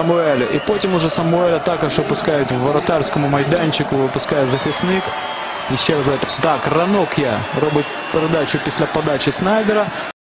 Самуэля І потім уже Самуеля також опускають в воротарському майданчику, випускає захисник. І ще раз так, Ранок я робить передачу після подачі Снайдера.